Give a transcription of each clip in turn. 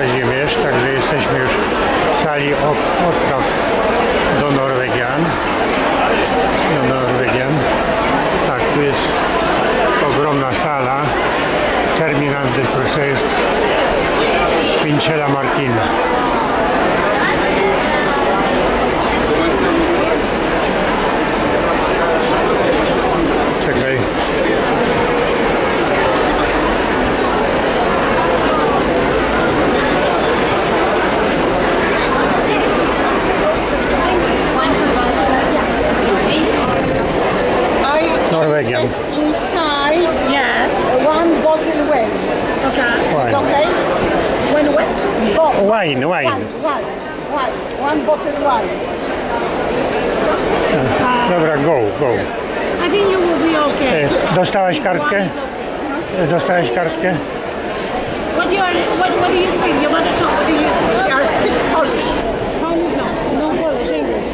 Kazimierz, także jesteśmy już w sali odpraw do Norwegian. Do Norwegian. Tak, tu jest ogromna sala. Terminal de Proces Pincela Martina. Czekaj. I Norwegian. inside Yes. one bottle wine. Okay. Wine. Okay? When what? Bo- Wine, wine. Wine, wine, wine. One bottle wine. Dobra, go, go. I think you will be okay. E, Dostałaś kartkę? E, Dostałaś kartkę? What you are? What What do you speak? Your mother tongue? What do you? I speak Polish. Polish? No. No Polish. English.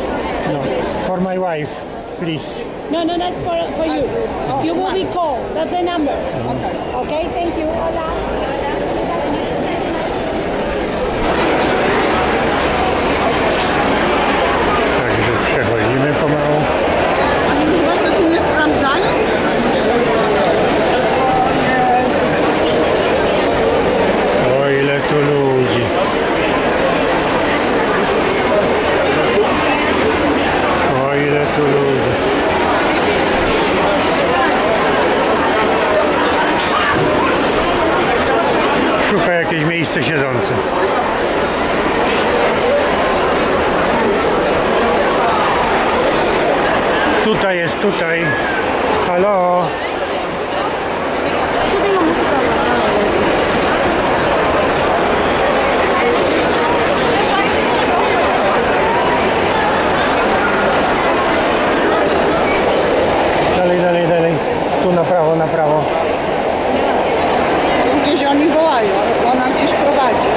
No. For my wife, please. No, no, that's for for you. Oh, you will be called. That's the number. Okay. Okay. Thank you. Hola. jakieś miejsce siedzące. Tutaj jest tutaj. Halo. Dalej, dalej, dalej. Tu na prawo, na prawo oni wołają, ona gdzieś prowadzi.